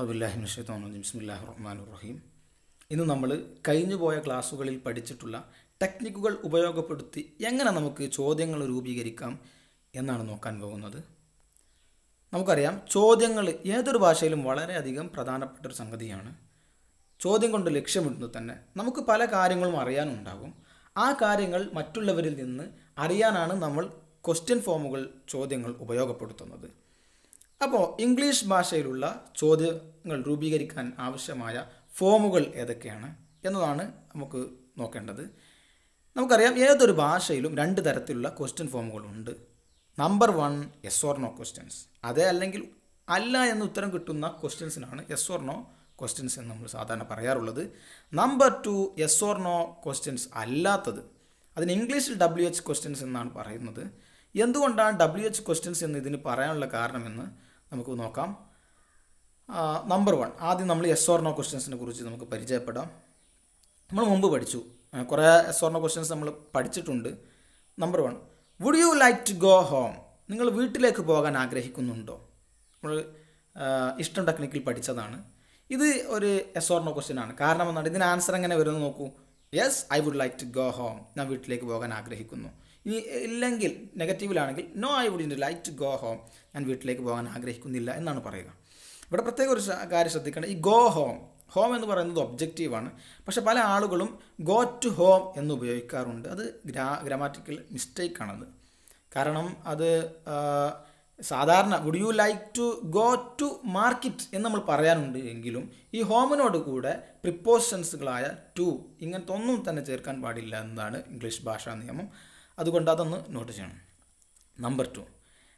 അബുല്ലാഹിമിഷത്തോന്നു ബിസ്മില്ലാഹി റഹ്മാൻ റഹീം. ഇന്ന് നമ്മൾ കഴിഞ്ഞുപോയ ക്ലാസ്സുകളിൽ പഠിച്ചിട്ടുള്ള ടെക്നിക്കുകൾ ഉപയോഗപ്പെടുത്തി എങ്ങനെ നമുക്ക് ചോദ്യങ്ങൾ രൂപീകരിക്കാം എന്നാണ് നോക്കാൻ പോകുന്നത്. നമുക്കറിയാം ചോദ്യങ്ങൾ ഏതൊരു ഭാഷയിലും വളരെയധികം പ്രധാനപ്പെട്ട ഒരു സംഗതിയാണ്. ചോദ്യം കൊണ്ട് ലക്ഷ്യമിടുന്നത് തന്നെ നമുക്ക് പല കാര്യങ്ങളും അറിയാനുണ്ടാകും. ആ കാര്യങ്ങൾ മറ്റുള്ളവരിൽ നിന്ന് അറിയാനാണ് നമ്മൾ ക്വസ്റ്റ്യൻ ഫോമുകൾ ചോദ്യങ്ങൾ ഉപയോഗപ്പെടുത്തുന്നത്. അപ്പോൾ ഇംഗ്ലീഷ് ഭാഷയിലുള്ള ചോദ്യങ്ങൾ രൂപീകരിക്കാൻ ആവശ്യമായ ഫോമുകൾ ഏതൊക്കെയാണ് എന്നതാണ് നമുക്ക് നോക്കേണ്ടത്. നമുക്കറിയാം ഏതൊരു ഭാഷയിലും രണ്ട് തരത്തിലുള്ള question ഫോമുകളുണ്ട് number one yes or no questions അതേ അല്ലെങ്കിൽ അല്ല എന്ന് ഉത്തരം കിട്ടുന്ന ക്വസ്റ്റ്യൻസിനാണ് എസ് ഓർ നോ ക്വസ്റ്റ്യൻസ് എന്ന് നമ്മൾ സാധാരണ പറയാറുള്ളത്. Number two yes or no questions അല്ലാത്തത്. അതിന് ഇംഗ്ലീഷിൽ ഡബ്ല്യു എച്ച് ക്വസ്റ്റ്യൻസ് എന്നാണ് പറയുന്നത്. എന്തുകൊണ്ടാണ് ഡബ്ല്യു എച്ച് ക്വസ്റ്റ്യൻസ് എന്ന് ഇതിന് പറയാനുള്ള കാരണമെന്ന് നമുക്ക് നോക്കാം. നമ്പർ വൺ ആദ്യം നമ്മൾ എസ് ഓർണോ ക്വസ്റ്റ്യൻസിനെ കുറിച്ച് നമുക്ക് പരിചയപ്പെടാം. നമ്മൾ മുമ്പ് പഠിച്ചു. കുറേ എസ് ഓർണോ ക്വസ്റ്റ്യൻസ് നമ്മൾ പഠിച്ചിട്ടുണ്ട്. Number one would you like to go home നിങ്ങൾ വീട്ടിലേക്ക് പോകാൻ ആഗ്രഹിക്കുന്നുണ്ടോ? നമ്മൾ ഇഷ്ടം ടെക്നിക്കിൽ പഠിച്ചതാണ്. ഇത് ഒരു എസ് ഓർണോ ക്വസ്റ്റ്യൻ ആണ്. കാരണം എന്താണ്? ഇതിന് ആൻസർ എങ്ങനെ വരുമെന്ന് നോക്കൂ. Yes I would like to go home ഞാൻ വീട്ടിലേക്ക് പോകാൻ ആഗ്രഹിക്കുന്നു. ഇനി ഇല്ലെങ്കിൽ നെഗറ്റീവിലാണെങ്കിൽ no I would like to go home ഞാൻ വീട്ടിലേക്ക് പോകാൻ ആഗ്രഹിക്കുന്നില്ല എന്നാണ് പറയുക. ഇവിടെ പ്രത്യേക ഒരു കാര്യം ശ്രദ്ധിക്കണം ഈ ഗോ ഹോം ഹോം എന്ന് പറയുന്നത് ഒബ്ജക്റ്റീവാണ് പക്ഷേ പല ആളുകളും ഗോ ടു ഹോം എന്ന് ഉപയോഗിക്കാറുണ്ട്. അത് ഗ്രാ ഗ്രാമാറ്റിക്കൽ മിസ്റ്റേക്കാണത് കാരണം അത് സാധാരണ would you like to go to market എന്ന് നമ്മൾ പറയാനുണ്ട് എങ്കിലും ഈ ഹോമിനോട് കൂടെ പ്രിപ്പോഷൻസുകളായ ടു ഇങ്ങനത്തെ ഒന്നും തന്നെ ചേർക്കാൻ പാടില്ല എന്നതാണ് ഇംഗ്ലീഷ് ഭാഷാ നിയമം അതുകൊണ്ട് അതൊന്ന് നോട്ട് ചെയ്യണം. Number two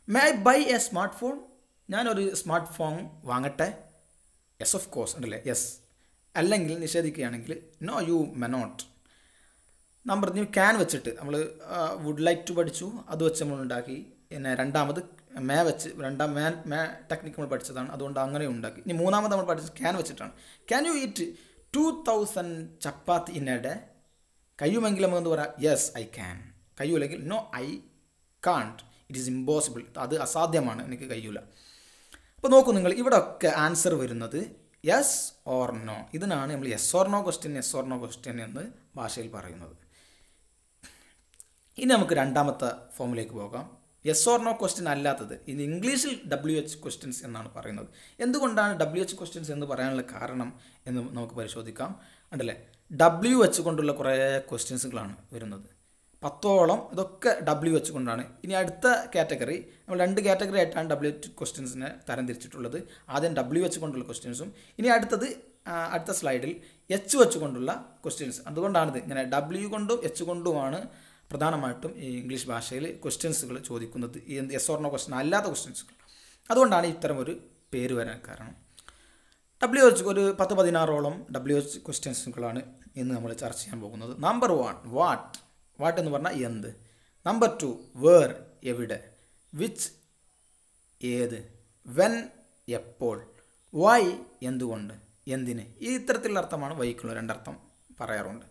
may I buy a smart phone ഞാനൊരു സ്മാർട്ട് ഫോൺ വാങ്ങട്ടെ? യെസ് ഓഫ് കോഴ്സ് ഉണ്ടല്ലേ? യെസ് അല്ലെങ്കിൽ നിഷേധിക്കുകയാണെങ്കിൽ no you may not number നീ ക്യാൻ വെച്ചിട്ട്. നമ്മൾ വുഡ് ലൈക്ക് ടു പഠിച്ചു. അത് വെച്ച് നമ്മൾ ഉണ്ടാക്കി. പിന്നെ രണ്ടാമത് മേ വെച്ച് രണ്ടാം മേ മേ ടെക്നിക്ക് നമ്മൾ പഠിച്ചതാണ്. അതുകൊണ്ട് അങ്ങനെ ഉണ്ടാക്കി. ഇനി മൂന്നാമത് നമ്മൾ പഠിച്ചത് ക്യാൻ വെച്ചിട്ടാണ്. Can you eat two thousand chapati in a day കഴിയുമെങ്കിലും എന്ന് പറയാം? Yes I can കഴിയൂല്ലെങ്കിൽ no I can't it is impossible അത് അസാധ്യമാണ്. എനിക്ക് കഴിയൂല. അപ്പോൾ നോക്കൂ നിങ്ങൾ ഇവിടെ ഒക്കെ ആൻസർ വരുന്നത് യെസ് ഓർ നോ ഇതിനാണ് നമ്മൾ yes or no question yes or no question എന്ന് ഭാഷയിൽ പറയുന്നത്. ഇനി നമുക്ക് രണ്ടാമത്തെ ഫോമിലേക്ക് പോകാം. യെസ് ഓർ നോ ക്വസ്റ്റ്യൻ അല്ലാത്തത് ഇനി ഇംഗ്ലീഷിൽ ഡബ്ല്യു എച്ച് ക്വസ്റ്റ്യൻസ് എന്നാണ് പറയുന്നത്. എന്തുകൊണ്ടാണ് ഡബ്ല്യു എച്ച് ക്വസ്റ്റ്യൻസ് എന്ന് പറയാനുള്ള കാരണം എന്ന് നമുക്ക് പരിശോധിക്കാം. ഉണ്ടല്ലേ ഡബ്ല്യു എച്ച് കൊണ്ടുള്ള കുറേ ക്വസ്റ്റ്യൻസുകളാണ് വരുന്നത്. പത്തോളം ഇതൊക്കെ ഡബ്ല്യു വെച്ച് കൊണ്ടാണ്. ഇനി അടുത്ത കാറ്റഗറി നമ്മൾ രണ്ട് കാറ്റഗറി ആയിട്ടാണ് ഡബ്ല്യു ക്വസ്റ്റ്യൻസിനെ തരംതിരിച്ചിട്ടുള്ളത്. ആദ്യം ഡബ്ല്യു വെച്ച് കൊണ്ടുള്ള ക്വസ്റ്റ്യൻസും ഇനി അടുത്തത് അടുത്ത സ്ലൈഡിൽ എച്ച് വെച്ച് കൊണ്ടുള്ള ക്വസ്റ്റ്യൻസ് അതുകൊണ്ടാണിത് ഇങ്ങനെ ഡബ്ല്യു കൊണ്ടും എച്ച് കൊണ്ടുമാണ് പ്രധാനമായിട്ടും ഈ ഇംഗ്ലീഷ് ഭാഷയിൽ ക്വസ്റ്റ്യൻസുകൾ ചോദിക്കുന്നത്. ഈ എസ് ഓർണോ ക്വസ്റ്റ്യൻ അല്ലാത്ത ക്വസ്റ്റ്യൻസുകൾ അതുകൊണ്ടാണ് ഇത്തരം ഒരു പേര് വരാൻ കാരണം. ഡബ്ല്യു എച്ച് ഒരു പത്ത് പതിനാറോളം ഡബ്ല്യു എച്ച് ക്വസ്റ്റ്യൻസുകളാണ് ഇന്ന് നമ്മൾ ചർച്ച ചെയ്യാൻ പോകുന്നത്. നമ്പർ വൺ വാട്ട് വാട്ട് എന്ന് പറഞ്ഞാൽ എന്ത്? നമ്പർ ടു വേർ എവിടെ? വിച്ച് ഏത്? വെൻ എപ്പോൾ? വൈ എന്തുകൊണ്ട്? എന്തിന്? ഈ ഇത്തരത്തിലുള്ള അർത്ഥമാണ് വൈക്കുള്ള രണ്ടർത്ഥം പറയാറുണ്ട്.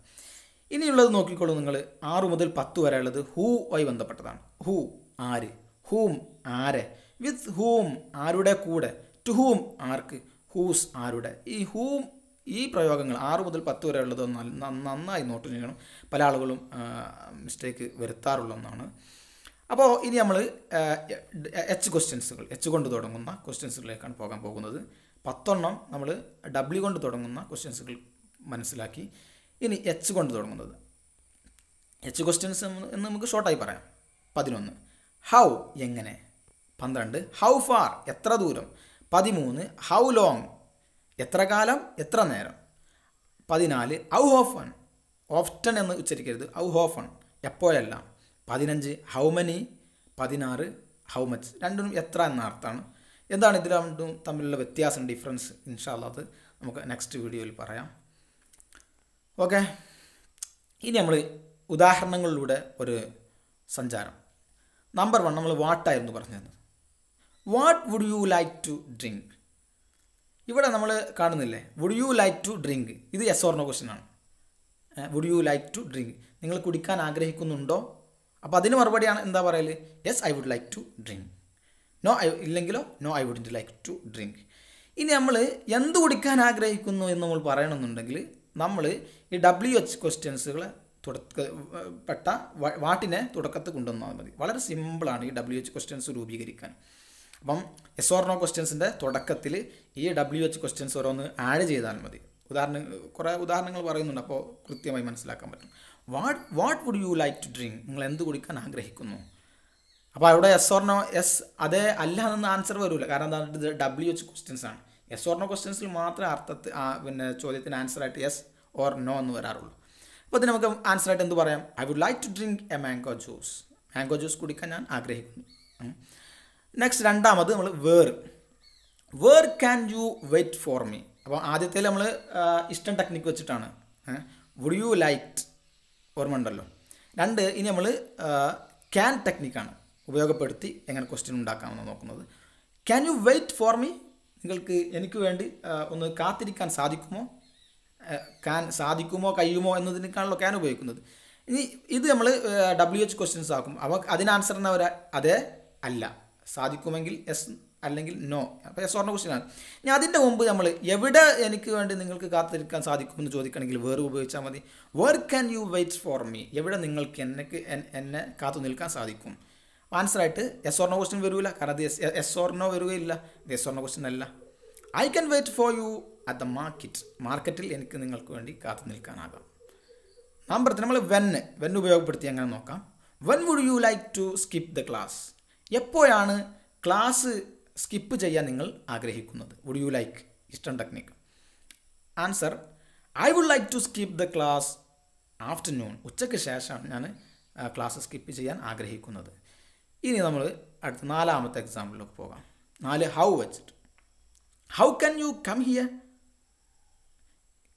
ഇനിയുള്ളത് നോക്കിക്കോളൂ നിങ്ങൾ. ആറു മുതൽ പത്ത് വരെ ഉള്ളത് ഹൂ ആയി ബന്ധപ്പെട്ടതാണ്. ഹൂ ആര്? ഹൂം ആരെ? വിത്ത് ഹൂം ആരുടെ കൂടെ? To whom arc? ഹൂസ് ആരുടെ? ഈ ഹൂം ഈ പ്രയോഗങ്ങൾ ആറ് മുതൽ പത്ത് വരെ ഉള്ളത് നന്ന- നന്ന- നന്നായി നോട്ട് ചെയ്യണം. പല ആളുകളും മിസ്റ്റേക്ക് വരുത്താറുള്ള ഒന്നാണ്. അപ്പോൾ ഇനി നമ്മൾ എച്ച് ക്വസ്റ്റ്യൻസുകൾ എച്ച് കൊണ്ട് തുടങ്ങുന്ന ക്വസ്റ്റ്യൻസുകളിലേക്കാണ് പോകാൻ പോകുന്നത്. പത്തെണ്ണം നമ്മൾ ഡബ്ല്യു കൊണ്ട് തുടങ്ങുന്ന ക്വസ്റ്റ്യൻസുകൾ മനസ്സിലാക്കി ഇനി എച്ച് കൊണ്ട് തുടങ്ങുന്നത്. എച്ച് ക്വസ്റ്റ്യൻസ് എന്ന് നമുക്ക് ഷോർട്ടായി പറയാം. പതിനൊന്ന്. ഹൗ എങ്ങനെ? പന്ത്രണ്ട്. ഹൗ ഫാർ എത്ര ദൂരം? പതിമൂന്ന്. ഹൗ ലോങ് എത്ര കാലം എത്ര നേരം? പതിനാല് ഔ ഹോഫൺ ഓഫ്റ്റൺ എന്ന് ഉച്ചരിക്കരുത്. ഔ ഹോഫൺ എപ്പോഴെല്ലാം? പതിനഞ്ച് ഹൗ മനി? പതിനാറ് ഹൗ മച്ച്. രണ്ടും എത്ര എന്ന അർത്ഥമാണ്. എന്താണ് ഇതിൽ രണ്ടും തമ്മിലുള്ള വ്യത്യാസം ഡിഫറൻസ്? ഇൻഷാല്ല അത് നമുക്ക് നെക്സ്റ്റ് വീഡിയോയിൽ പറയാം. ഓക്കെ. ഇനി നമ്മൾ ഉദാഹരണങ്ങളിലൂടെ ഒരു സഞ്ചാരം. നമ്പർ വൺ നമ്മൾ വാട്ടായിരുന്നു പറഞ്ഞത് what would you like to drink ഇവിടെ നമ്മൾ കാണുന്നില്ലേ? Would you like to drink ഇത് എസ് ഓർണോ ക്വസ്റ്റ്യൻ ആണ്. Would you like to drink നിങ്ങൾ കുടിക്കാൻ ആഗ്രഹിക്കുന്നുണ്ടോ? അപ്പോൾ അതിന് മറുപടിയാണ് എന്താ പറയൽ yes I would like to drink no I ഇല്ലെങ്കിലോ? No I would like to drink ഇനി നമ്മൾ എന്ത് കുടിക്കാൻ ആഗ്രഹിക്കുന്നു എന്ന് നമ്മൾ പറയണമെന്നുണ്ടെങ്കിൽ നമ്മൾ ഈ ഡബ്ല്യു എച്ച് ക്വസ്റ്റ്യൻസുകളെ തുടക്ക പെട്ട വാട്ടിനെ തുടക്കത്ത് കൊണ്ടുവന്നാൽ മതി. വളരെ സിമ്പിളാണ് ഈ ഡബ്ല്യു എച്ച് ക്വസ്റ്റ്യൻസ് രൂപീകരിക്കാൻ. അപ്പം എസ് ഓർ നോ ക്വസ്റ്റ്യൻസിന്റെ തുടക്കത്തിൽ ഈ ഡബ്ല്യു എച്ച് ക്വസ്റ്റ്യൻസ് ഓരോന്ന് ആഡ് ചെയ്താൽ മതി. ഉദാഹരണം കുറേ ഉദാഹരണങ്ങൾ പറയുന്നുണ്ട് അപ്പോൾ കൃത്യമായി മനസ്സിലാക്കാൻ പറ്റും. What what would you like to drink നിങ്ങൾ എന്ത് കുടിക്കാൻ ആഗ്രഹിക്കുന്നു? അപ്പോൾ അവിടെ എസ് ഓർണോ എസ് അതേ അല്ല എന്ന ആൻസർ വരില്ല കാരണം എന്താണ് ഇത് ഡബ്ല്യു എച്ച് ക്വസ്റ്റ്യൻസ് ആണ്. എസ് ഓർണോ ക്വസ്റ്റ്യൻസിൽ മാത്രമേ അർത്ഥത്തിൽ പിന്നെ ചോദ്യത്തിന് ആൻസർ ആയിട്ട് യെസ് ഓർ നോ എന്ന് വരാറുള്ളൂ. അപ്പോൾ ഇതിന് നമുക്ക് ആൻസർ ആയിട്ട് എന്ത് പറയാം? I would like to drink a mango juice mango juice കുടിക്കാൻ ഞാൻ ആഗ്രഹിക്കുന്നു. നെക്സ്റ്റ് രണ്ടാമത് നമ്മൾ where where can you wait for me അപ്പോൾ ആദ്യത്തെ നമ്മൾ ഇഷ്ടം ടെക്നിക്ക് വെച്ചിട്ടാണ്. വുഡ് യു ലൈക്ക് ഓർമ്മ ഉണ്ടല്ലോ. രണ്ട് ഇനി നമ്മൾ ക്യാൻ ടെക്നിക്കാണ് ഉപയോഗപ്പെടുത്തി എങ്ങനെ ക്വസ്റ്റ്യൻ ഉണ്ടാക്കാമെന്ന് നോക്കുന്നത്. Can you wait for me നിങ്ങൾക്ക് എനിക്ക് വേണ്ടി ഒന്ന് കാത്തിരിക്കാൻ സാധിക്കുമോ? ക്യാൻ സാധിക്കുമോ കഴിയുമോ എന്നതിനേക്കാണല്ലോ ക്യാൻ ഉപയോഗിക്കുന്നത്. ഇനി ഇത് നമ്മൾ ഡബ്ല്യു എച്ച് ക്വസ്റ്റ്യൻസ് ആക്കും. അപ്പോൾ അതിന് ആൻസർ എന്നാ അതെ അല്ല. സാധിക്കുമെങ്കിൽ എസ് അല്ലെങ്കിൽ നോ. അപ്പോൾ എസ് ഓർണ ക്വസ്റ്റ്യൻ ആണ്. ഞാൻ അതിന്റെ മുമ്പ് നമ്മൾ എവിടെ എനിക്ക് വേണ്ടി നിങ്ങൾക്ക് കാത്തിരിക്കാൻ സാധിക്കുമെന്ന് ചോദിക്കണമെങ്കിൽ വേറെ ഉപയോഗിച്ചാൽ മതി. Where can you wait for me എവിടെ നിങ്ങൾക്ക് എന്നെക്ക് എന്നെ കാത്തു നിൽക്കാൻ സാധിക്കും? ആൻസറായിട്ട് എസ് ഓർണോ ക്വസ്റ്റ്യൻ വരില്ല കാരണം അത് എസ് എസ് ഓർണോ വരികയില്ല ഇത് എസ് ഓർണോ ക്വസ്റ്റ്യൻ അല്ല. I can wait for you at the market മാർക്കറ്റിൽ എനിക്ക് നിങ്ങൾക്ക് വേണ്ടി കാത്തു നിൽക്കാനാകാം. നമ്പർ നമ്മൾ വെന്ന് വെൻ ഉപയോഗപ്പെടുത്തി എങ്ങനെ നോക്കാം. When would you like to skip the class എപ്പോഴാണ് ക്ലാസ് സ്കിപ്പ് ചെയ്യാൻ നിങ്ങൾ ആഗ്രഹിക്കുന്നത്? വുഡ് യു ലൈക്ക് ഇഷ്ടം technique answer I would like to skip the class afternoon ഉച്ചയ്ക്ക് ശേഷമാണ് ഞാൻ ക്ലാസ് സ്കിപ്പ് ചെയ്യാൻ ആഗ്രഹിക്കുന്നത്. ഇനി നമ്മൾ അടുത്ത നാലാമത്തെ എക്സാമ്പിളിലേക്ക് പോകാം. നാല് ഹൗ വെച്ചിട്ട് how can you come here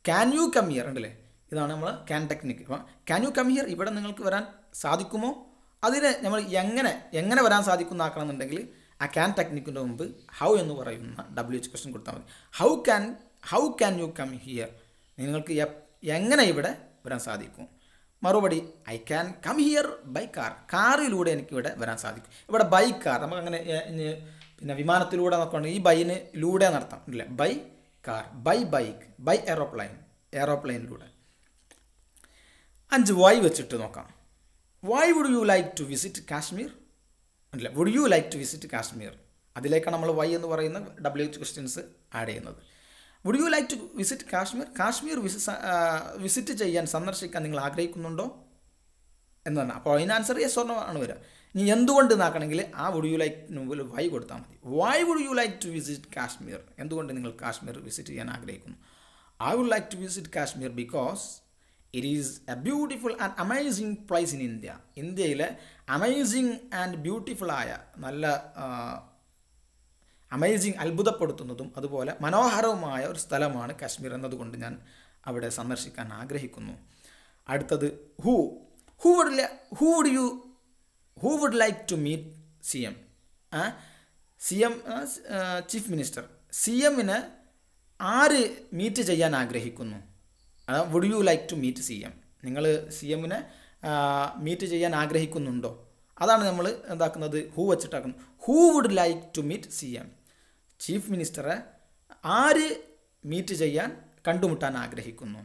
can you come here ഉണ്ടല്ലേ? ഇതാണ് നമ്മൾ ക്യാൻ ടെക്നിക് അപ്പം ക്യാൻ യു കം ഹിയർ ഇവിടെ നിങ്ങൾക്ക് വരാൻ സാധിക്കുമോ? അതിന് നമ്മൾ എങ്ങനെ എങ്ങനെ വരാൻ സാധിക്കും എന്നാക്കണമെന്നുണ്ടെങ്കിൽ ആ ക്യാൻ ടെക്നിക്കിന്റെ മുമ്പ് ഹൗ എന്ന് പറയുന്ന ഡബ്ല്യു എച്ച് ക്വസ്റ്റ്യൻ കൊടുത്താൽ മതി. How can how can you come here നിങ്ങൾക്ക് എങ്ങനെ ഇവിടെ വരാൻ സാധിക്കും? മറുപടി I can come here by car കാറിലൂടെ എനിക്ക് ഇവിടെ വരാൻ സാധിക്കും. ഇവിടെ ബൈ കാർ നമുക്ക് അങ്ങനെ പിന്നെ വിമാനത്തിലൂടെ നോക്കുകയാണെങ്കിൽ ഈ ബൈന് ലൂടെ നടത്താം. ഇല്ല? By car by bike by aeroplane എയറോപ്ലൈനിലൂടെ അഞ്ച് വൈ വെച്ചിട്ട് നോക്കാം. Why would you like to visit Kashmir അല്ല would you like to visit Kashmir അതിലേക്കാണ് നമ്മൾ വൈ എന്ന് പറയുന്ന ഡബ്ല്യു എച്ച് ക്വസ്റ്റ്യൻസ് ആഡ് ചെയ്യുന്നത്. Would you like to visit Kashmir Kashmir visit ചെയ്യാൻ സന്ദർശിക്കാൻ നിങ്ങൾ ആഗ്രഹിക്കുന്നുണ്ടോ? എന്നാണ്. അപ്പോൾ അതിന് ആൻസർ യെസ് ഓർണോ ആണ് വരിക. ഇനി എന്തുകൊണ്ട് എന്നാക്കണമെങ്കിൽ ആ വുഡ് യു ലൈക്ക് മുമ്പിൽ വൈ കൊടുത്താൽ മതി. Why would you like to visit Kashmir എന്തുകൊണ്ട് നിങ്ങൾ കാശ്മീർ വിസിറ്റ് ചെയ്യാൻ ആഗ്രഹിക്കുന്നു? I would like to visit Kashmir because it is a beautiful and amazing place in India ഇന്ത്യയിലെ അമേസിങ് ആൻഡ് ബ്യൂട്ടിഫുള്ളായ നല്ല അമേസിങ് അത്ഭുതപ്പെടുത്തുന്നതും അതുപോലെ മനോഹരവുമായ ഒരു സ്ഥലമാണ് കാശ്മീർ എന്നതുകൊണ്ട് ഞാൻ അവിടെ സന്ദർശിക്കാൻ ആഗ്രഹിക്കുന്നു. അടുത്തത് who who would who would you who would like to meet CM CM chief M chief minister C എമ്മിന് ആര് മീറ്റ് ചെയ്യാൻ ആഗ്രഹിക്കുന്നു? Would you like to meet CM M നിങ്ങൾ സി എമ്മിനെ മീറ്റ് ചെയ്യാൻ ആഗ്രഹിക്കുന്നുണ്ടോ? അതാണ് നമ്മൾ എന്താക്കുന്നത് who വെച്ചിട്ടാക്കുന്നത്. Who would like to meet CM M chief മിനിസ്റ്ററെ ആര് മീറ്റ് ചെയ്യാൻ കണ്ടുമുട്ടാൻ ആഗ്രഹിക്കുന്നു?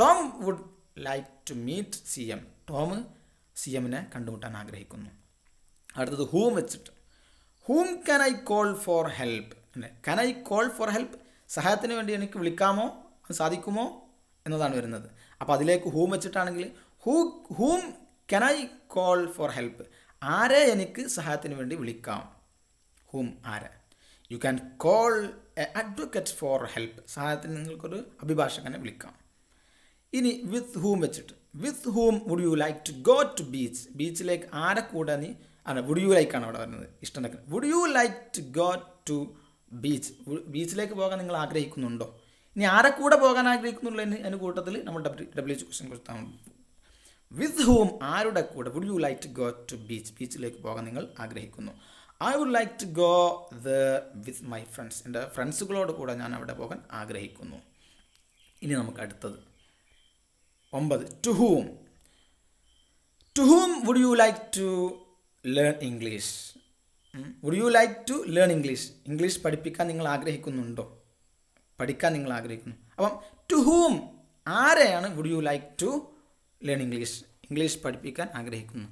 Tom would like to meet CM Tom Tom C എമ്മിനെ കണ്ടുമുട്ടാൻ ആഗ്രഹിക്കുന്നു. അടുത്തത് ഹൂം വെച്ചിട്ട്. Whom can I call for help can I call for help സഹായത്തിന് വേണ്ടി എനിക്ക് വിളിക്കാമോ? സാധിക്കുമോ? എന്നതാണ് വരുന്നത്. അപ്പോൾ അതിലേക്ക് whom വെച്ചിട്ടാണെങ്കിൽ who whom can I call for help ആരെ എനിക്ക് സഹായത്തിന് വേണ്ടി വിളിക്കാം? ഹൂം ആരെ? You can call a advocate for help സഹായത്തിന് നിങ്ങൾക്കൊരു അഭിഭാഷകനെ വിളിക്കാം. ഇനി വിത്ത് ഹൂം വെച്ചിട്ട്. With whom would you like to go to beach ബീച്ചിലേക്ക് ആരെ കൂടെ നീ ആണ് വുഡ് യു ലൈക്ക് ആണ് അവിടെ വരുന്നത്? ഇഷ്ടം would you like to go to beach ബീച്ചിലേക്ക് പോകാൻ നിങ്ങൾ ആഗ്രഹിക്കുന്നുണ്ടോ? ഇനി ആരെ കൂടെ പോകാൻ ആഗ്രഹിക്കുന്നുള്ളതിന് അതിന് കൂട്ടത്തിൽ നമ്മൾ ഡബ്ല്യു ഡബ്ല്യു ക്വസ്റ്റ്യൻ കൊടുത്താൽ വിത്ത് ഹൂം ആരുടെ കൂടെ would you like to go to beach ബീച്ചിലേക്ക് പോകാൻ നിങ്ങൾ ആഗ്രഹിക്കുന്നു. I would like to go the with my friends എന്റെ ഫ്രണ്ട്സുകളോട് കൂടെ ഞാൻ അവിടെ പോകാൻ ആഗ്രഹിക്കുന്നു. ഇനി നമുക്ക് അടുത്തത്. ഒമ്പത്. To whom to whom would you like to learn English would you like to learn English English പഠിപ്പിക്കാൻ നിങ്ങൾ ആഗ്രഹിക്കുന്നുണ്ടോ? പഠിക്കാൻ നിങ്ങൾ ആഗ്രഹിക്കുന്നു. അപ്പം ടു ഹൂം ആരെയാണ് would you like to learn English English പഠിപ്പിക്കാൻ ആഗ്രഹിക്കുന്നു.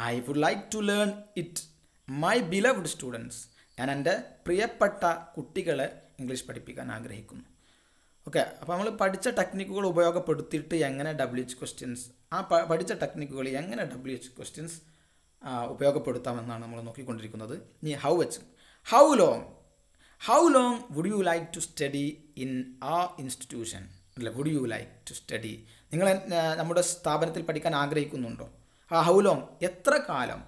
I would like to learn it my beloved students ഞാൻ എന്റെ പ്രിയപ്പെട്ട കുട്ടികളെ ഇംഗ്ലീഷ് പഠിപ്പിക്കാൻ ആഗ്രഹിക്കുന്നു. ഓക്കെ അപ്പോൾ നമ്മൾ പഠിച്ച ടെക്നിക്കുകൾ ഉപയോഗപ്പെടുത്തിയിട്ട് എങ്ങനെ ഡബ്ല്യു എച്ച് ക്വസ്റ്റ്യൻസ് ആ പഠിച്ച ടെക്നിക്കുകൾ എങ്ങനെ ഡബ്ല്യു എച്ച് ക്വസ്റ്റ്യൻസ് ഉപയോഗപ്പെടുത്താമെന്നാണ് നമ്മൾ നോക്കിക്കൊണ്ടിരിക്കുന്നത്. ഇനി ഹൗ വെച്ച്. How long how long would you like to study in a institution അല്ല would you like to study നിങ്ങൾ നമ്മുടെ സ്ഥാപനത്തിൽ പഠിക്കാൻ ആഗ്രഹിക്കുന്നുണ്ടോ? ആ ഹൗ ലോങ് എത്ര കാലം?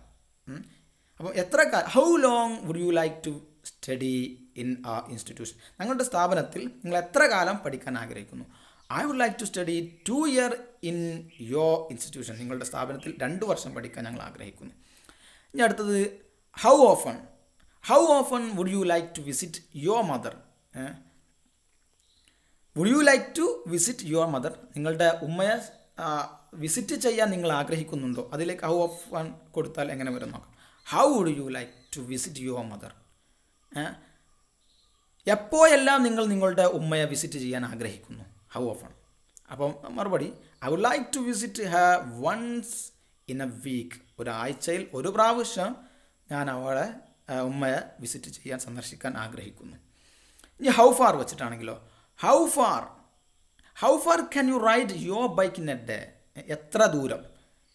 അപ്പോൾ എത്ര കാലം how long would you like to study in a institution ഞങ്ങളുടെ സ്ഥാപനത്തിൽ നിങ്ങൾ എത്ര കാലം പഠിക്കാൻ ആഗ്രഹിക്കുന്നു? I would like to study two year in your institution നിങ്ങളുടെ സ്ഥാപനത്തിൽ രണ്ട് വർഷം പഠിക്കാൻ ഞങ്ങൾ ആഗ്രഹിക്കുന്നു. ഇനി അടുത്തത് how often how often would you like to visit your mother would you like to visit your mother നിങ്ങളുടെ ഉമ്മയെ വിസിറ്റ് ചെയ്യാൻ നിങ്ങൾ ആഗ്രഹിക്കുന്നുണ്ടോ? അതിലേക്ക് ഹൗ ഓഫ് വൺ കൊടുത്താൽ എങ്ങനെ വരും നോക്കാം. How would you like to visit your mother എപ്പോഴെല്ലാം നിങ്ങൾ നിങ്ങളുടെ ഉമ്മയെ വിസിറ്റ് ചെയ്യാൻ ആഗ്രഹിക്കുന്നു? ഹൗ ഓഫൺ അപ്പം മറുപടി I would like to visit her once in a week ഒരാഴ്ചയിൽ ഒരു പ്രാവശ്യം ഞാൻ അവളെ ഉമ്മയെ വിസിറ്റ് ചെയ്യാൻ സന്ദർശിക്കാൻ ആഗ്രഹിക്കുന്നു. ഇനി how far വെച്ചിട്ടാണെങ്കിലോ? How far how far can you ride your bike in a day എത്ര ദൂരം?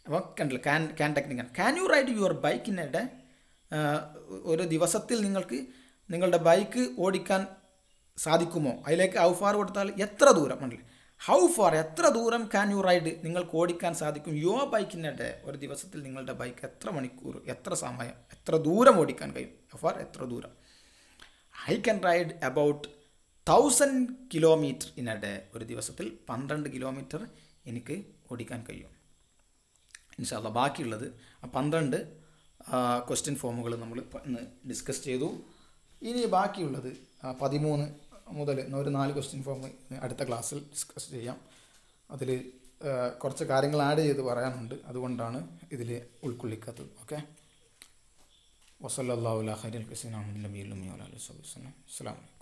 അപ്പോൾ കണ്ടില്ല can can technical can you ride your bike in a day ഒരു ദിവസത്തിൽ നിങ്ങൾക്ക് നിങ്ങളുടെ ബൈക്ക് ഓടിക്കാൻ സാധിക്കുമോ? അതിലേക്ക് ഹൗ ഫാർ കൊടുത്താൽ എത്ര ദൂരം? ഉണ്ടല്ലേ ഹൗ ഫാർ എത്ര ദൂരം ക്യാൻ യു റൈഡ് നിങ്ങൾക്ക് ഓടിക്കാൻ സാധിക്കും. യുവ ബൈക്കിന്റെ ഒരു ദിവസത്തിൽ നിങ്ങളുടെ ബൈക്ക് എത്ര മണിക്കൂർ എത്ര സമയം എത്ര ദൂരം ഓടിക്കാൻ കഴിയും? ഫോർ എത്ര ദൂരം? I can ride about thousand kilometre in ഒരു ദിവസത്തിൽ പന്ത്രണ്ട് കിലോമീറ്റർ എനിക്ക് ഓടിക്കാൻ കഴിയും. ഇൻഷാല്ല ബാക്കിയുള്ളത് ആ പന്ത്രണ്ട് ക്വസ്റ്റ്യൻ ഫോമുകൾ നമ്മൾ ഇന്ന് ഡിസ്കസ് ചെയ്തു. ഇനി ബാക്കിയുള്ളത് പതിമൂന്ന് മുതൽ ഒരു നാല് ക്വസ്റ്റ്യൻ ഫോം അടുത്ത ക്ലാസ്സിൽ ഡിസ്കസ് ചെയ്യാം. അതിൽ കുറച്ച് കാര്യങ്ങൾ ആഡ് ചെയ്ത് പറയാനുണ്ട്. അതുകൊണ്ടാണ് ഇതിൽ ഉൾക്കൊള്ളിക്കാത്തത്. ഓക്കെ വസല്ലാ കസീൻ നബി അലൈഹി അലൈക്കും.